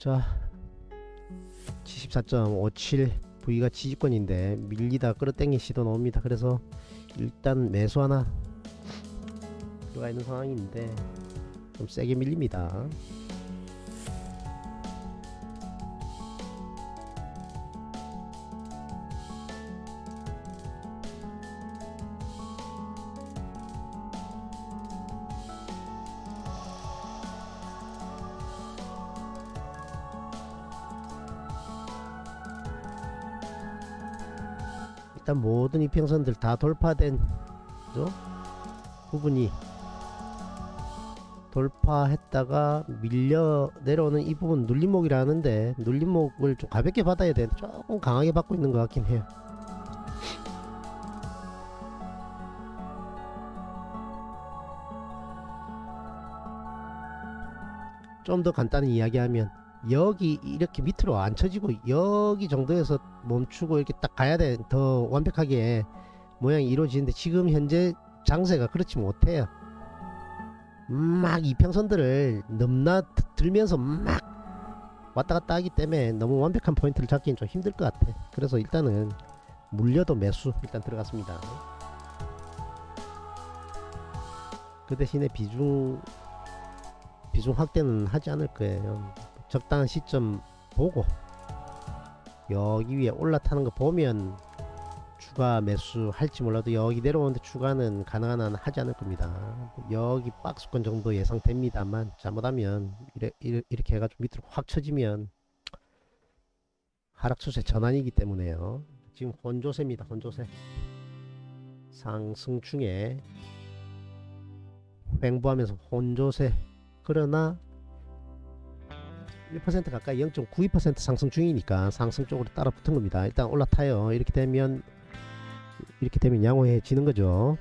자 74.57 V가 지지권인데 밀리다 끌어당긴 시도 나옵니다. 그래서 일단 매수 하나 들어가 있는 상황인데 좀 세게 밀립니다 일단 모든 이평선들 다 돌파된 죠 부분이 돌파했다가 밀려 내려오는 이 부분 눌림목이라는데 눌림목을 좀 가볍게 받아야 되는데 조금 강하게 받고 있는 것 같긴 해요. 좀 더 간단히 이야기하면 여기 이렇게 밑으로 안 쳐지고 여기 정도에서 멈추고 이렇게 딱 가야 돼. 더 완벽하게 모양이 이루어지는데 지금 현재 장세가 그렇지 못해요. 막 이평선들을 넘나 들면서 막 왔다 갔다 하기 때문에 너무 완벽한 포인트를 잡기는 좀 힘들 것 같아. 그래서 일단은 물려도 매수 일단 들어갔습니다. 그 대신에 비중 비중 확대는 하지 않을 거예요 적당한 시점 보고 여기 위에 올라타는 거 보면 추가 매수 할지 몰라도 여기 내려오는데 추가는 가능한 한 하지 않을 겁니다. 여기 박스권 정도 예상됩니다만 잘못하면 이래, 이래, 이렇게 해가지고 밑으로 확 쳐지면 하락 추세 전환이기 때문에요. 지금 혼조세입니다 혼조세. 상승 중에 횡보하면서 혼조세. 그러나 1% 가까이 0.92% 상승 중이니까 상승 쪽으로 따라 붙은 겁니다. 일단 올라타요. 이렇게 되면 이렇게 되면 양호해지는 거죠.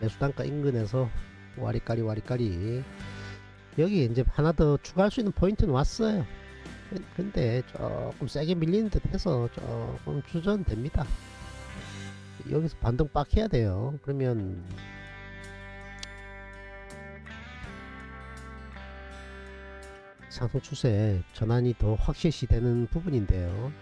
매수단가 인근에서 와리까리 와리까리. 여기 이제 하나 더 추가할 수 있는 포인트는 왔어요. 근- 근데 조금 세게 밀리는 듯 해서 조금 주전됩니다. 여기서 반등 빡 해야 돼요. 그러면 상승 추세 전환이 더 확실시 되는 부분인데요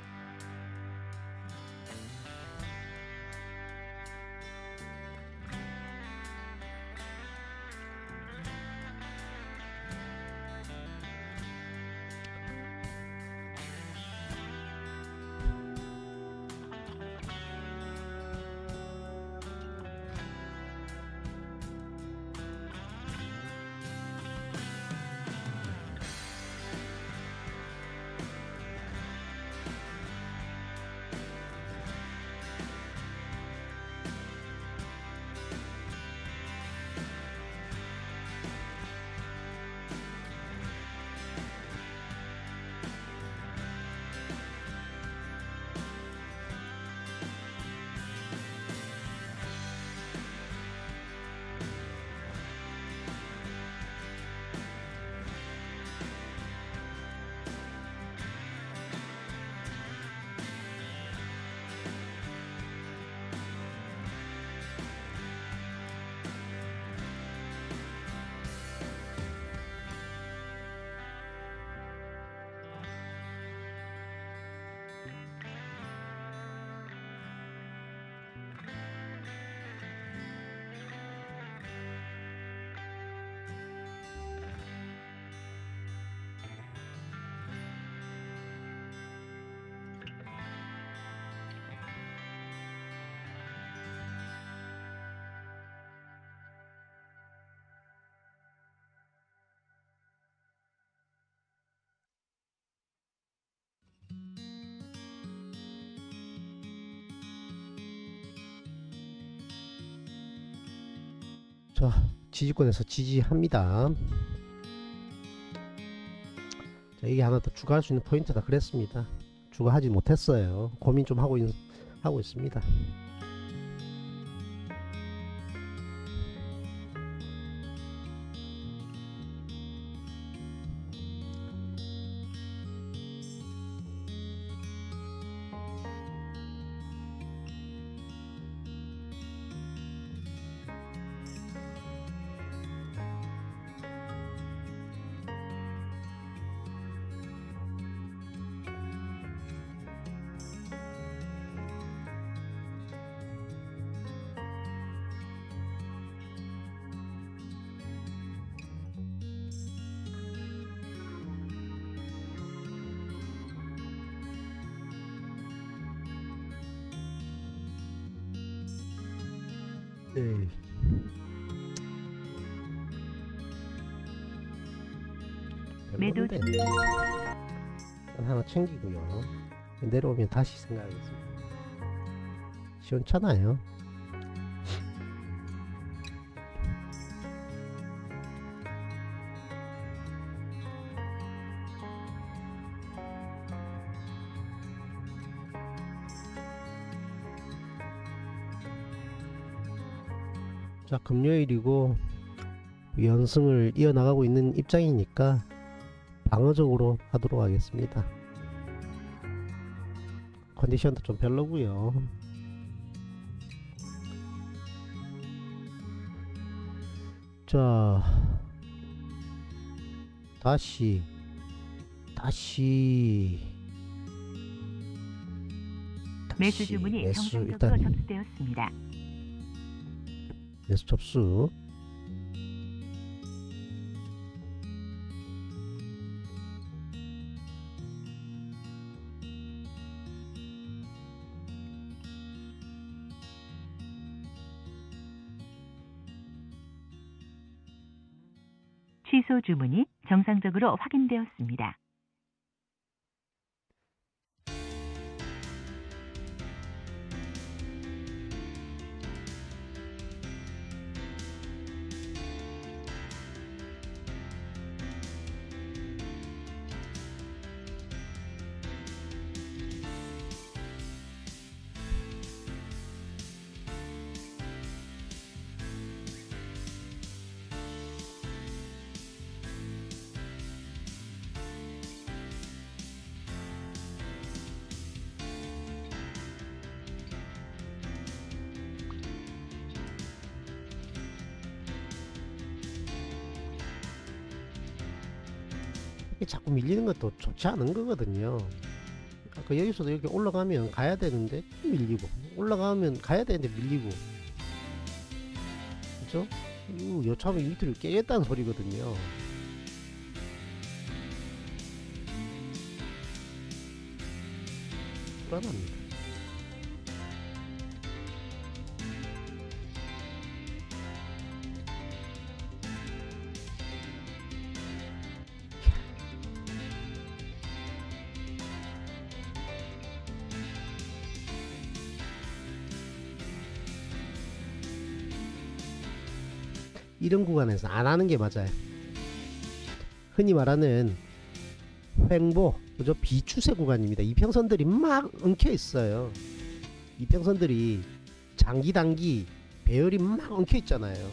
자 지지권에서 지지합니다. 자, 이게 하나 더 추가할 수 있는 포인트다. 그랬습니다. 추가하지 못했어요. 고민 좀 하고, 있, 하고 있습니다 네. 매도. 일단 하나 챙기고요. 내려오면 다시 생각하겠습니다. 시원찮아요. 금요일이고 연승을 이어나가고 있는 입장이니까 방어적으로 하도록 하겠습니다. 컨디션도 좀 별로고요. 자, 다시 다시 매수 주문이 매수 정상적으로 일단 접수되었습니다. 매수 접수 취소 주문이 정상적으로 확인되었습니다. 것도 좋지 않은 거거든요. 아까 여기서도 이렇게 올라가면 가야 되는데 밀리고 올라가면 가야 되는데 밀리고 그죠? 이거 여차하면 밑으로 깨겠다는 소리거든요. 불안합니다. 이런 구간에서 안 하는 게 맞아요. 흔히 말하는 횡보, 그죠? 비추세 구간입니다. 이평선들이 막 엉켜 있어요. 이평선들이 장기 단기 배열이 막 엉켜 있잖아요.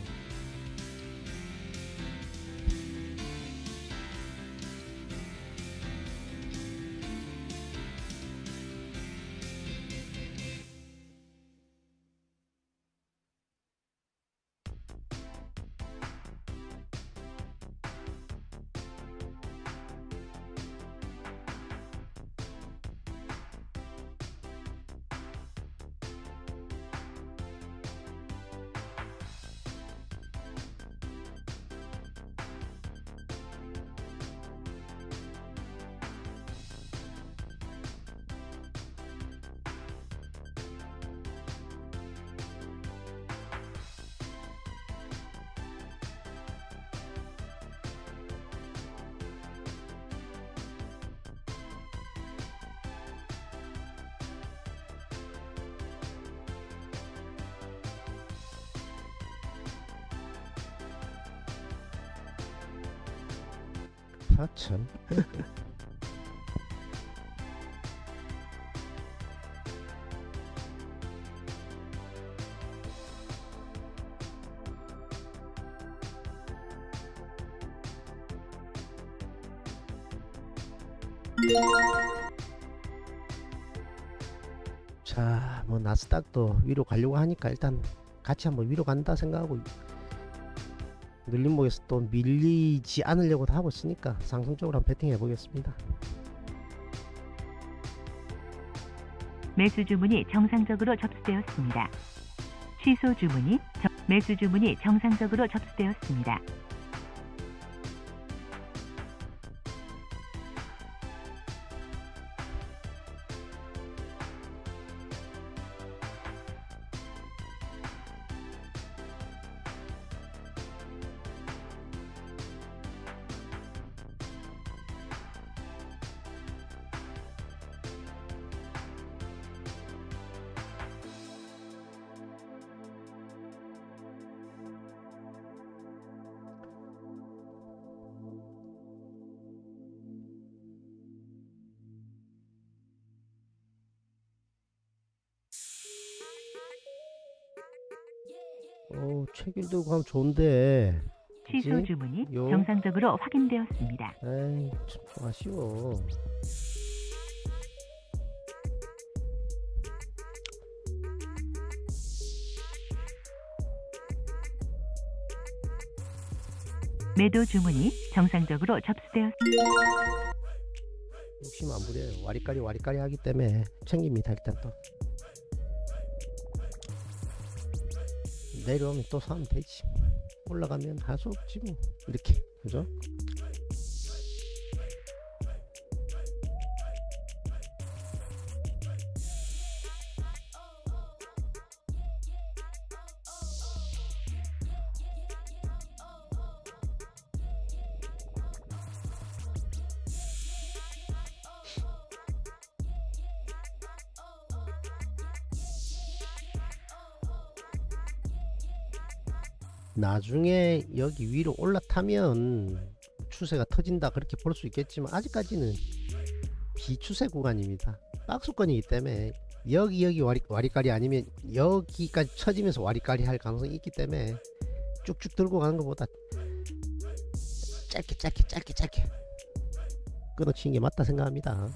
아 참. 자, 뭐 나스닥도 위로 가려고 하니까 일단 같이 한번 위로 간다 생각하고 늘림목에서 또 밀리지 않으려고 다 하고 있으니까 상승 쪽으로 한번 배팅해 보겠습니다. 매수 주문이 정상적으로 접수되었습니다. 취소 주문이 정- 매수 주문이 정상적으로 접수되었습니다. 들고 가면 좋은데. 취소? 주문이 요. 정상적으로 확인되었습니다. 에이, 참 아쉬워. 매도 주문이 정상적으로 접수되었습니다. 욕심 안 부려요. 와리까리 와리까리 하기 때문에 챙깁니다. 일단 또. 내려오면 또 사면 되지. 올라가면 할 수 없지 뭐. 이렇게. 그죠? 나중에 여기 위로 올라타면 추세가 터진다 그렇게 볼 수 있겠지만 아직까지는 비추세 구간입니다. 박스권이기 때문에 여기 여기 와리, 와리까리 아니면 여기까지 쳐지면서 와리까리 할 가능성이 있기 때문에 쭉쭉 들고 가는 것보다 짧게 짧게 짧게 짧게 끊어치는 게 맞다 생각합니다.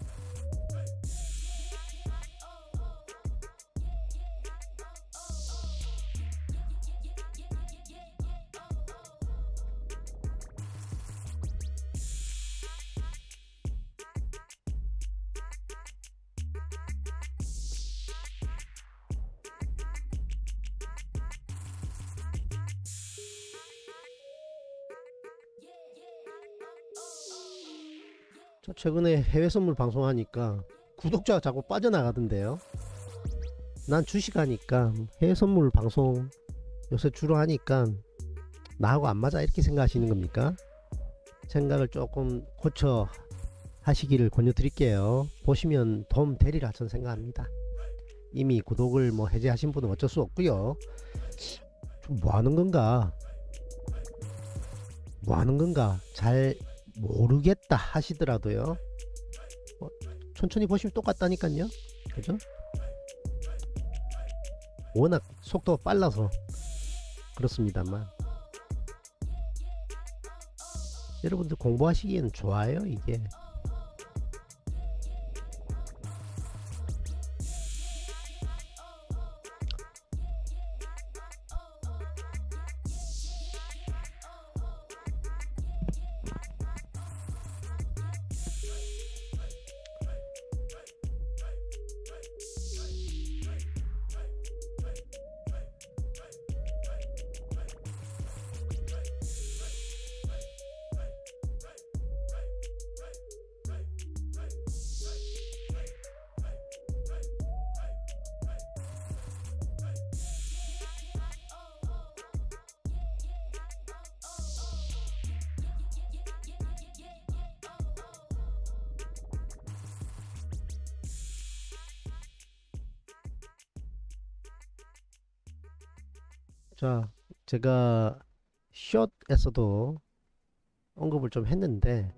저 최근에 해외 선물 방송하니까 구독자가 자꾸 빠져나가던데요. 난 주식하니까 해외 선물 방송 요새 주로 하니까 나하고 안 맞아 이렇게 생각하시는 겁니까? 생각을 조금 고쳐 하시기를 권유드릴게요. 보시면 도움 되리라 저는 생각합니다. 이미 구독을 뭐 해제하신 분은 어쩔 수 없고요. 좀 뭐 하는 건가? 뭐 하는 건가? 잘 모르겠다 하시더라도요. 뭐 천천히 보시면 똑같다니까요. 그죠? 워낙 속도가 빨라서 그렇습니다만 여러분들 공부하시기에는 좋아요 이게 자, 제가 숏에서도 언급을 좀 했는데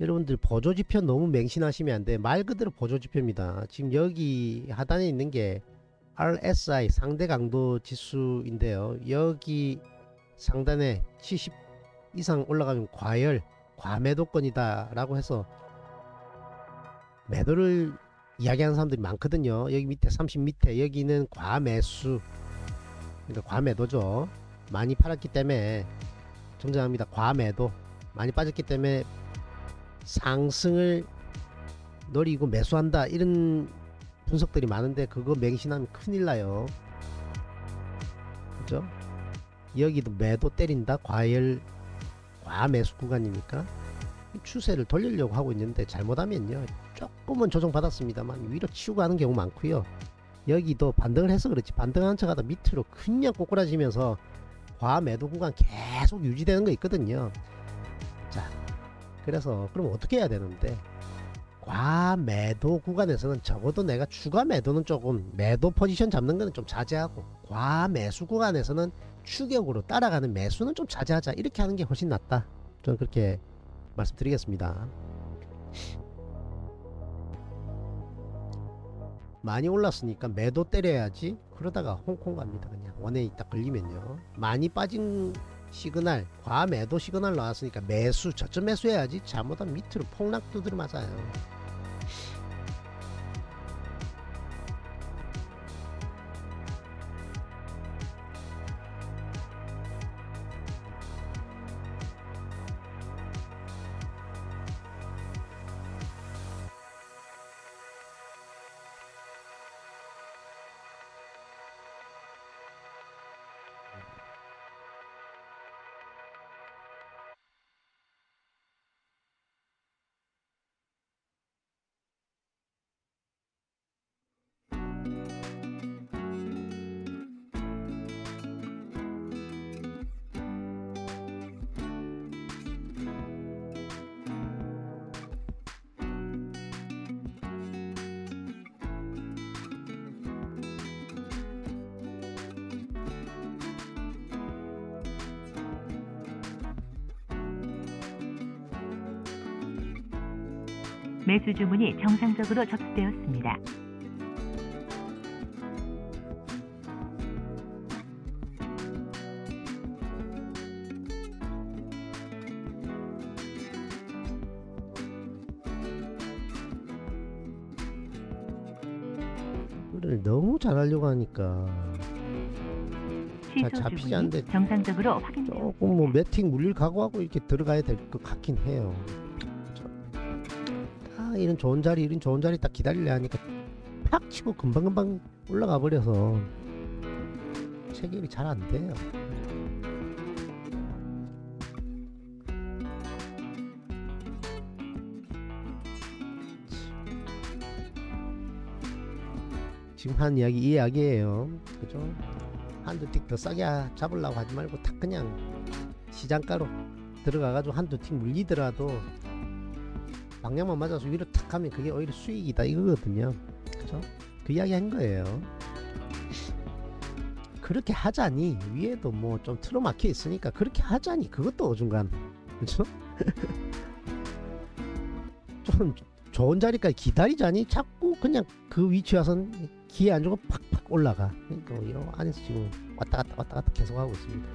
여러분들 보조지표 너무 맹신하시면 안 돼. 말 그대로 보조지표입니다. 지금 여기 하단에 있는 게 RSI 상대 강도 지수인데요. 여기 상단에 70 이상 올라가면 과열, 과매도권이다 라고 해서 매도를 이야기하는 사람들이 많거든요. 여기 밑에 30 밑에 여기는 과매수 그러니까 과매도죠. 많이 팔았기 때문에 정정합니다. 과매도 많이 빠졌기 때문에 상승을 노리고 매수한다 이런 분석들이 많은데 그거 맹신하면 큰일 나요. 그죠? 여기도 매도 때린다 과열 과매수 구간이니까 추세를 돌리려고 하고 있는데 잘못하면요 조금은 조정받았습니다만 위로 치우고 가는 경우 많고요 여기도 반등을 해서 그렇지. 반등한 척 하다 밑으로 그냥 꼬꾸라지면서 과매도 구간 계속 유지되는 거 있거든요. 자 그래서 그럼 어떻게 해야 되는데? 과매도 구간에서는 적어도 내가 추가 매도는 조금 매도 포지션 잡는 거는 좀 자제하고 과매수 구간에서는 추격으로 따라가는 매수는 좀 자제하자. 이렇게 하는 게 훨씬 낫다. 저는 그렇게 말씀드리겠습니다 많이 올랐으니까 매도 때려야지. 그러다가 홍콩 갑니다. 그냥 one way 딱 걸리면요. 많이 빠진 시그널 과매도 시그널 나왔으니까 매수 저점 매수해야지. 잘못하면 밑으로 폭락 두드려 맞아요 매수 주문이 정상적으로 접수되었습니다. 너무 잘하려고 하니까 잡히지 않는데 정상적으로 확인되었습니다. 조금 뭐 매팅 물릴 각오하고 이렇게 들어가야 될 것 같긴 해요. 이런 좋은 자리 이런 좋은 자리 딱 기다리려 하니까 팍 치고 금방금방 올라가 버려서 체결이 잘 안 돼요. 지금 한 이야기 이 이야기예요. 그죠? 한두 틱 더 싸게 하- 잡으려고 하지 말고 딱 그냥 시장가로 들어가가지고 한두 틱 물리더라도 방향만 맞아서 위로 탁 하면 그게 오히려 수익이다 이거거든요. 그죠? 그 이야기 한 거예요. 그렇게 하자니 위에도 뭐 좀 틀어막혀 있으니까 그렇게 하자니 그것도 어중간 그죠? 좀 좋은 자리까지 기다리자니 자꾸 그냥 그 위치 와선 기회 안 주고 팍팍 올라가 그러니까 이런 안에서 지금 왔다 갔다 왔다 갔다 계속 하고 있습니다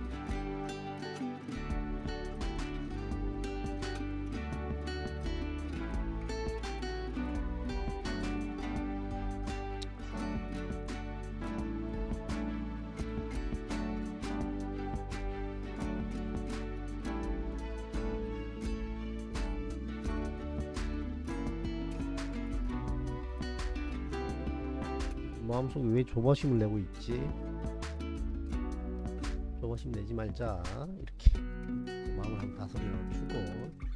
조바심을 내고 있지. 조바심 내지 말자. 이렇게 마음을 한 다스려 주고.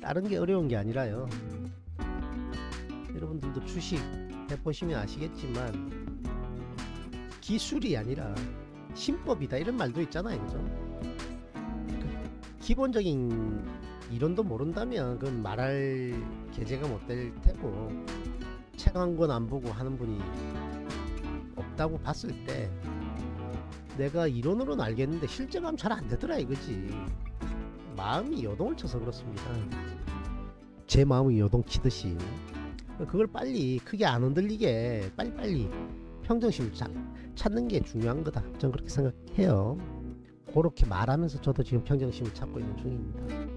다른 게 어려운 게 아니라요. 여러분들도 주식 해보시면 아시겠지만 기술이 아니라 신법이다 이런 말도 있잖아요. 그죠? 그 기본적인 이론도 모른다면 그건 말할 계제가 못 될 테고 책 한 권 안 보고 하는 분이 없다고 봤을 때 내가 이론으로는 알겠는데 실제 가면 잘 안 되더라 이거지. 마음이 요동을 쳐서 그렇습니다. 제 마음이 요동치듯이. 그걸 빨리 크게 안 흔들리게 빨리빨리 평정심을 자- 찾는 게 중요한 거다. 저는 그렇게 생각해요. 그렇게 말하면서 저도 지금 평정심을 찾고 있는 중입니다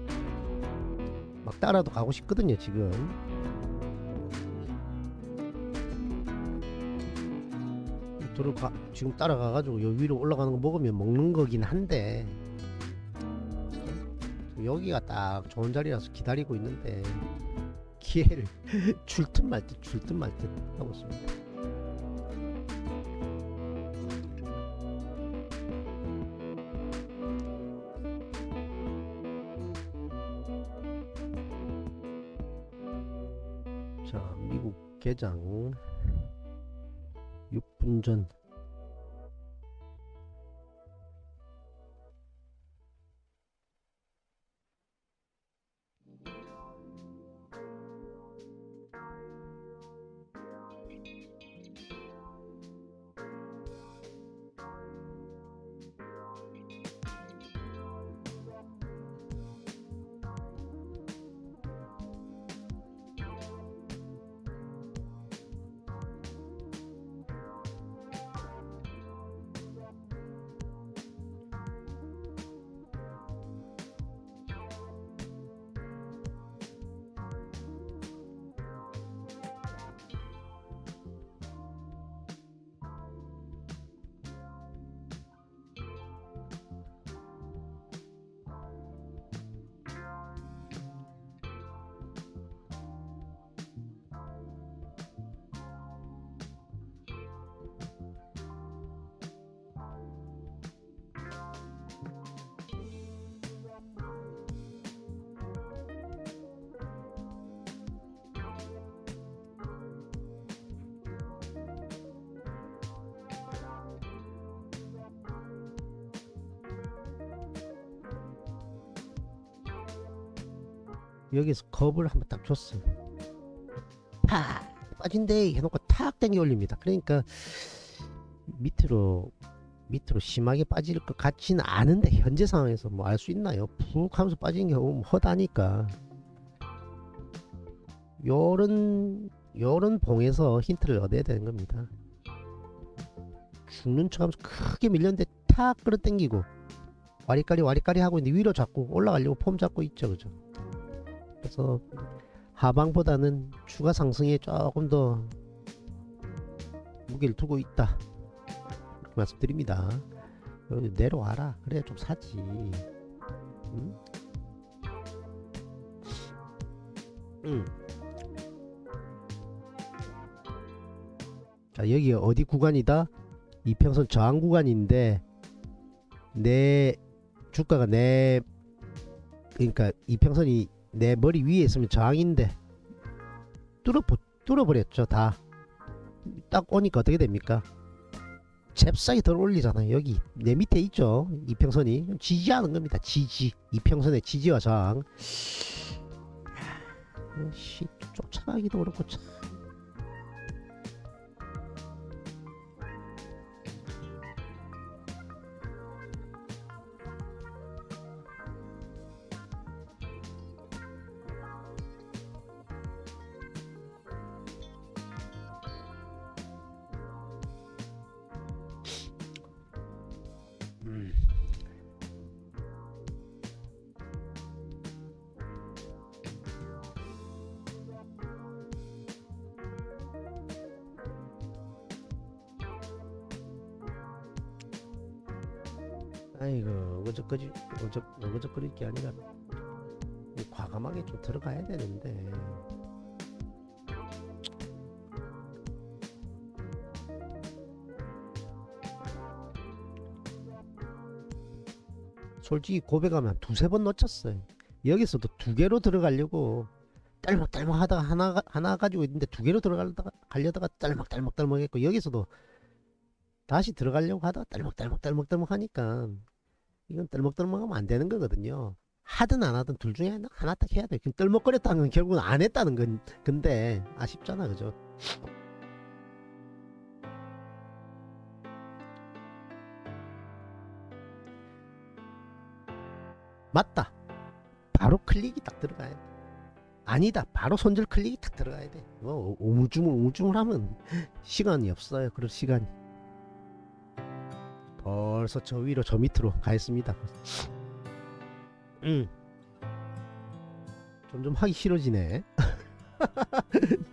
막 따라도 가고 싶거든요 지금 들어가 지금 따라가가지고 여 위로 올라가는 거 먹으면 먹는 거긴 한데 여기가 딱 좋은 자리라서 기다리고 있는데 기회를 줄 듯 말 듯 줄 듯 말 듯 하고 있습니다. 개장 6분 전 여기서 겁을 한번 딱 줬어요. 팍 빠진대 해놓고 탁 당겨 올립니다. 그러니까 밑으로 밑으로 심하게 빠질 것 같지는 않은데 현재 상황에서 뭐 알 수 있나요? 푹 하면서 빠지는 경우 허다니까 요런 요런 봉에서 힌트를 얻어야 되는 겁니다. 죽는 척 하면서 크게 밀렸는데 탁 끌어당기고 와리까리 와리까리 하고 있는데 위로 잡고 올라가려고 폼 잡고 있죠, 그죠? 그래서 하방보다는 추가 상승에 조금 더 무게를 두고 있다. 이렇게 말씀드립니다. 내려와라. 그래야 좀 사지. 응? 응. 자 여기 어디 구간이다? 이평선 저항 구간인데 내 주가가 내 그러니까 이평선이 내 머리 위에 있으면 저항인데 뚫어 뚫어버렸죠 다. 딱 오니까 어떻게 됩니까? 잽싸게 덜 올리잖아요 여기. 내 밑에 있죠 이평선이. 지지하는 겁니다 지지. 이평선의 지지와 저항. 씨 쫓아가기도 그렇고 참 아이고 어저거지 어저 어저거릴 게 아니라 과감하게 좀 들어가야 되는데 솔직히 고백하면 한 두세 번 놓쳤어요. 여기서도 두 개로 들어가려고 딸막딸막 하다가 하나 하나 가지고 있는데 두 개로 들어가려다가 가려다가 딸막딸막딸막 했고 여기서도 다시 들어가려고 하다가 딸막딸막딸막딸막 하니까 이건 떨먹떨먹하면 안 되는 거거든요. 하든 안 하든 둘 중에 하나, 하나 딱 해야 돼. 그럼 떨먹거렸다는 건 결국은 안 했다는 건 근데 아쉽잖아, 그죠? 맞다. 바로 클릭이 딱 들어가야 돼. 아니다. 바로 손절 클릭이 딱 들어가야 돼. 뭐 오물쭈물 오물쭈물하면 시간이 없어요. 그럴 시간이. 벌써 저 위로 저 밑으로 가 있습니다. 음. 점점 하기 싫어지네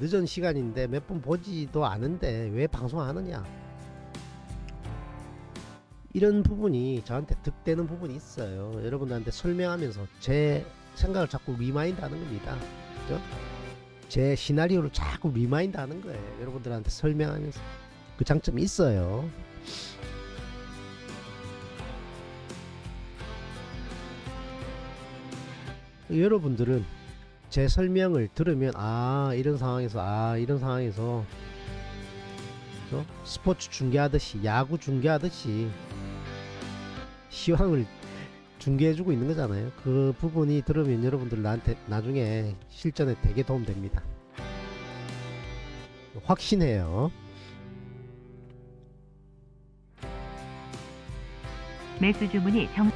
늦은 시간인데 몇 분 보지도 않은데 왜 방송하느냐? 이런 부분이 저한테 득되는 부분이 있어요. 여러분들한테 설명하면서 제 생각을 자꾸 remind 하는 겁니다. 그죠? 제 시나리오를 자꾸 remind 하는 거예요. 여러분들한테 설명하면서. 그 장점이 있어요. 여러분들은 제 설명을 들으면 아 이런 상황에서 아 이런 상황에서 그죠? 스포츠 중계하듯이 야구 중계하듯이 시황을 중계해주고 있는 거잖아요. 그 부분이 들으면 여러분들 나한테 나중에 실전에 되게 도움됩니다. 확신해요. 매수 주문이 정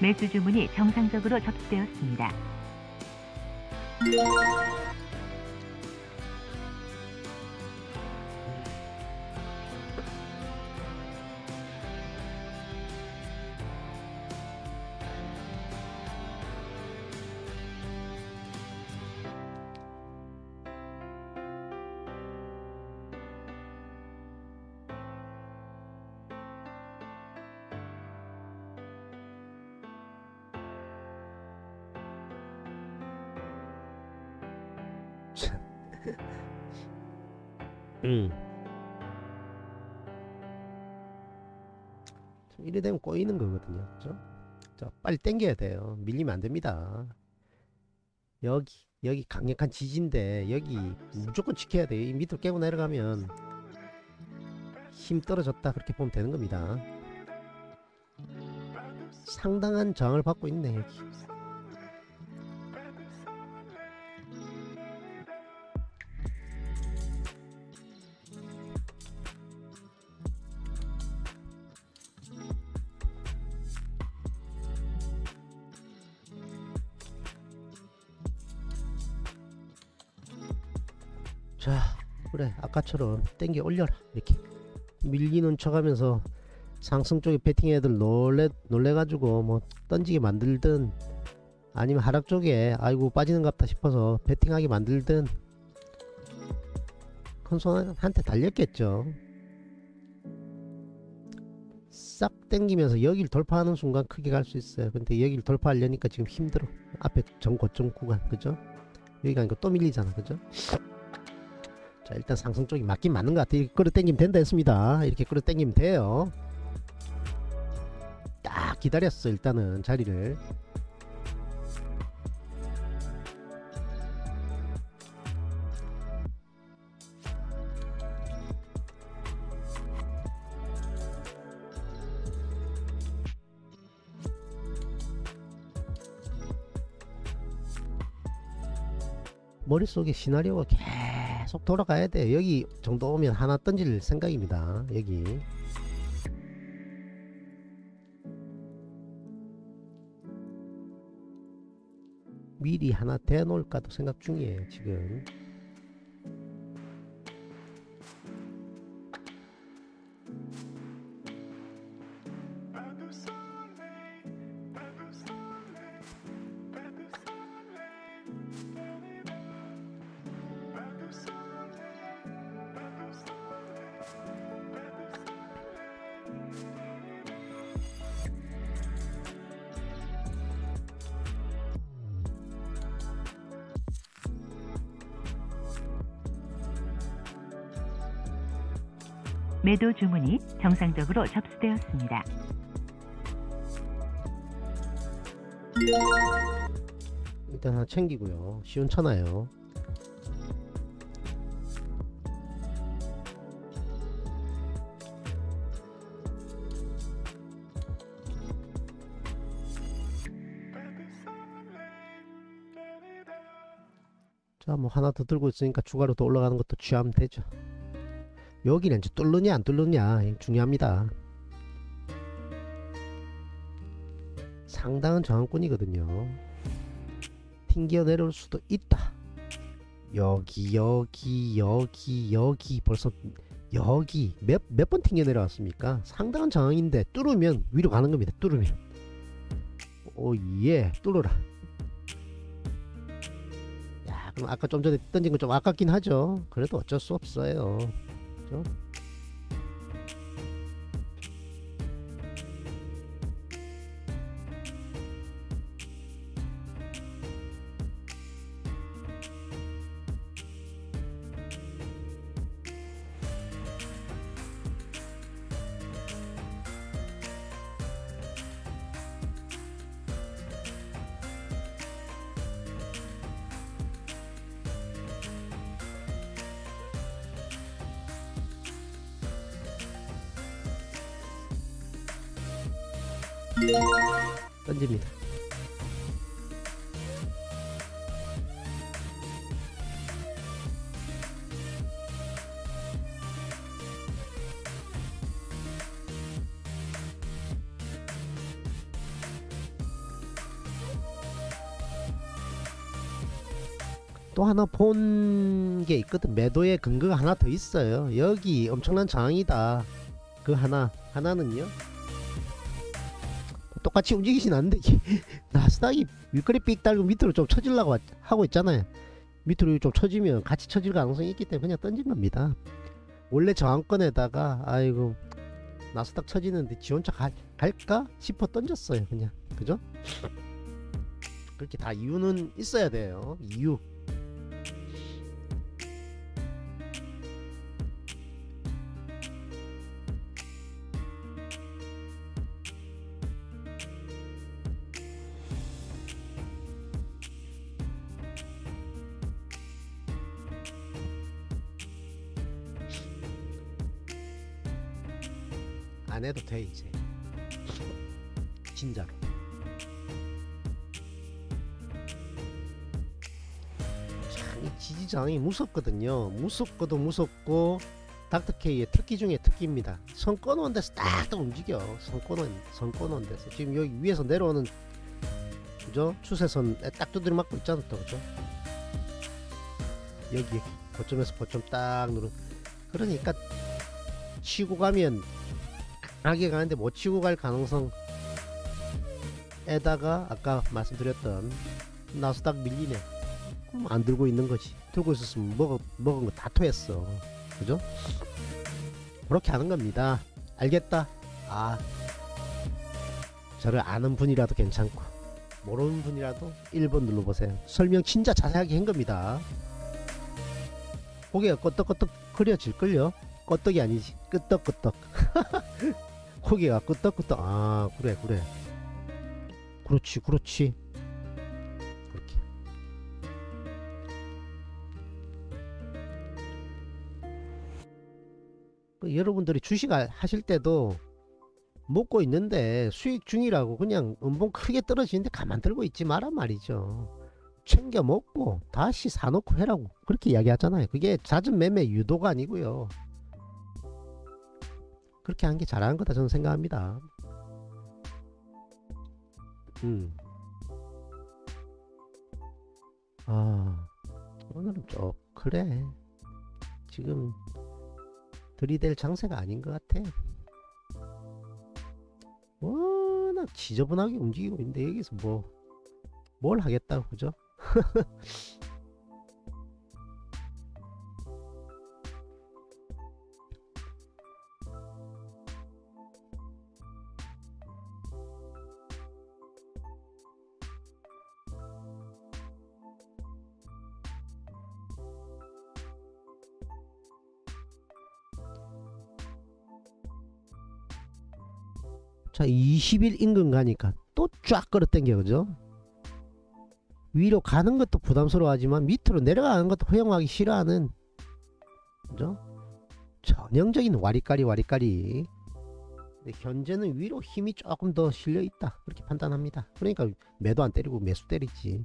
매수 주문이 정상적으로 접수되었습니다. 그죠? 자, 빨리 당겨야 돼요. 밀리면 안 됩니다. 여기, 여기 강력한 지지인데, 여기 무조건 지켜야 돼요. 이 밑으로 깨고 내려가면 힘 떨어졌다. 그렇게 보면 되는 겁니다. 상당한 저항을 받고 있네, 여기. 아까처럼 땡겨 올려라. 이렇게 밀리는 척하면서 상승 쪽에 배팅 애들 놀래 놀래가지고 뭐 던지게 만들든 아니면 하락 쪽에 아이고 빠지는 것 같다 싶어서 배팅하게 만들든 큰 손한테 달렸겠죠. 싹 땡기면서 여길 돌파하는 순간 크게 갈 수 있어요. 근데 여길 돌파하려니까 지금 힘들어. 앞에 정고점 구간 그죠? 여기 가니까 또 밀리잖아 그죠 자 일단 상승 쪽이 맞긴 맞는 것 같아요. 끌어당기면 된다 했습니다. 이렇게 끌어당기면 돼요. 딱 기다렸어 일단은 자리를. 머릿속에 시나리오가 계속 돌아가야 돼 여기 정도 오면 하나 던질 생각입니다. 여기. 미리 하나 대놓을까도 생각 중이에요 지금 매도 주문이 정상적으로 접수되었습니다. 일단 하나 챙기고요. 시원찮아요. 자, 뭐 하나 더 들고 있으니까 추가로 더 올라가는 것도 취하면 되죠. 여기는 이제 뚫느냐 안 뚫느냐 중요합니다. 상당한 저항권이거든요. 튕겨 내려올 수도 있다. 여기 여기 여기 여기 벌써 여기 몇 몇 번 튕겨 내려왔습니까? 상당한 저항인데 뚫으면 위로 가는 겁니다. 뚫으면 오예 뚫어라. 야 그럼 아까 좀 전에 던진 건 좀 아깝긴 하죠. 그래도 어쩔 수 없어요. 그 던집니다. 또 하나 본 게 있거든. 매도의 근거가 하나 더 있어요. 여기 엄청난 저항이다. 그 하나 하나는요. 똑같이 움직이진 않는데 나스닥이 윗거리 삑 달고 밑으로 좀 하- 하고 있잖아요. 밑으로 좀 쳐지면 같이 쳐질 가능성이 있기 때문에 그냥 던진 겁니다. 원래 저항권에다가 아이고 나스닥 쳐지는데 지 혼자 갈, 갈까 싶어 던졌어요. 그냥 그죠? 그렇게 다 이유는 있어야 돼요. 이유. 안 해도 돼 이제. 진짜로. 참이 지지장이 무섭거든요. 무섭고도 무섭고 닥터케이의 특기 중에 특기입니다. 선 꺼놓은 데서 딱딱 움직여. 선 꺼놓은 선 꺼놓은 데서. 지금 여기 위에서 내려오는 그죠? 추세선에 딱 두드려 맞고 있잖아 또 그죠? 여기 고점에서 고점 딱 누른 그러니까 치고 가면 강하게 가는데 못 치고 갈 가능성 에다가 아까 말씀드렸던 나스닥 밀리네. 안 들고 있는 거지. 들고 있었으면 먹어, 먹은 거 다 토했어. 그죠? 그렇게 하는 겁니다. 알겠다. 아 저를 아는 분이라도 괜찮고 모르는 분이라도 1번 눌러보세요. 설명 진짜 자세하게 한 겁니다. 고개가 끄떡끄떡 그려질걸요? 끄떡이 아니지. 끄떡끄떡 고개가 끄떡끄떡. 아 그래 그래. 그렇지 그렇지. 그렇게. 그 여러분들이 주식 아- 하실 때도 먹고 있는데 수익 중이라고 그냥 음봉 크게 떨어지는데 가만 들고 있지 마란 말이죠. 챙겨 먹고 다시 사놓고 해라고 그렇게 이야기하잖아요. 그게 잦은 매매 유도가 아니고요 그렇게 한 게 잘하는 거다 저는 생각합니다. 음. 아, 오늘은 좀 그래. 지금 들이댈 장세가 아닌 것 같아. 워낙 지저분하게 움직이고 있는데 여기서 뭐 뭘 하겠다고 그죠? 자 20일 인근 가니까 또 쫙 끌어당겨 그죠? 위로 가는 것도 부담스러워하지만 밑으로 내려가는 것도 허용하기 싫어하는 그죠? 전형적인 와리까리 와리까리. 현재는 위로 힘이 조금 더 실려 있다. 그렇게 판단합니다. 그러니까 매도 안 때리고 매수 때리지.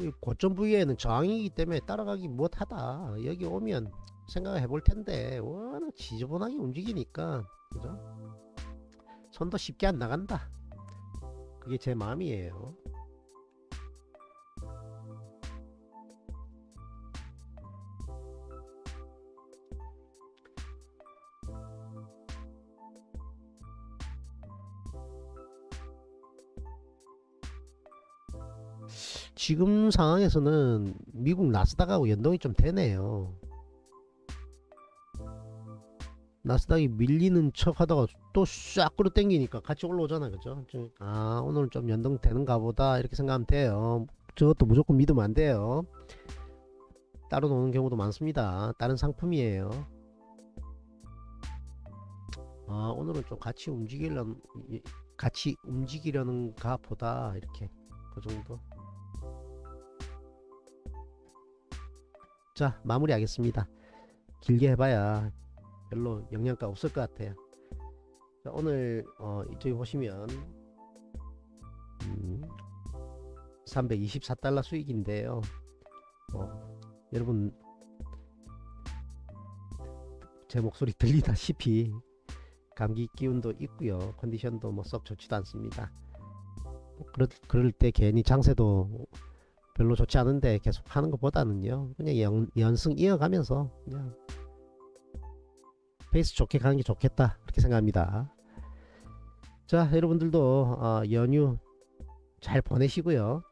이 고점 부위에는 저항이기 때문에 따라가기 못하다. 여기 오면 생각을 해볼 텐데 워낙 지저분하게 움직이니까 그죠? 손도 쉽게 안 나간다. 그게 제 마음이에요. 지금 상황에서는 미국 나스닥하고 연동이 좀 되네요. 나스닥이 밀리는 척 하다가 또 싹 끌어 당기니까 같이 올라오잖아 그죠? 좀, 아 오늘 좀 연동되는가 보다 이렇게 생각하면 돼요. 저것도 무조건 믿으면 안 돼요. 따로 노는 경우도 많습니다. 다른 상품이에요. 아 오늘은 좀 같이 움직이려는 이- 같이 움직이려는가 보다 이렇게. 그 정도. 자 마무리 하겠습니다. 길게 해봐야 별로 영양가 없을 것 같아요. 자, 오늘 어, 이쪽에 보시면 음, 324달러 수익인데요. 어, 여러분 제 목소리 들리다시피 감기 기운도 있고요. 컨디션도 뭐 썩 좋지도 않습니다. 그럴, 그럴 때 괜히 장세도 별로 좋지 않은데 계속 하는 것보다는요 그냥 연, 연승 이어가면서 그냥 페이스 좋게 가는 게 좋겠다. 그렇게 생각합니다. 자 여러분들도 어, 연휴 잘 보내시고요.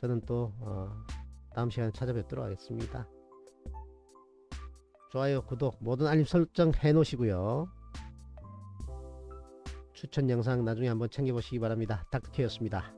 저는 또 어, 다음 시간에 찾아뵙도록 하겠습니다. 좋아요 구독 모든 알림 설정 해 놓으시고요. 추천 영상 나중에 한번 챙겨보시기 바랍니다. 닥터케였습니다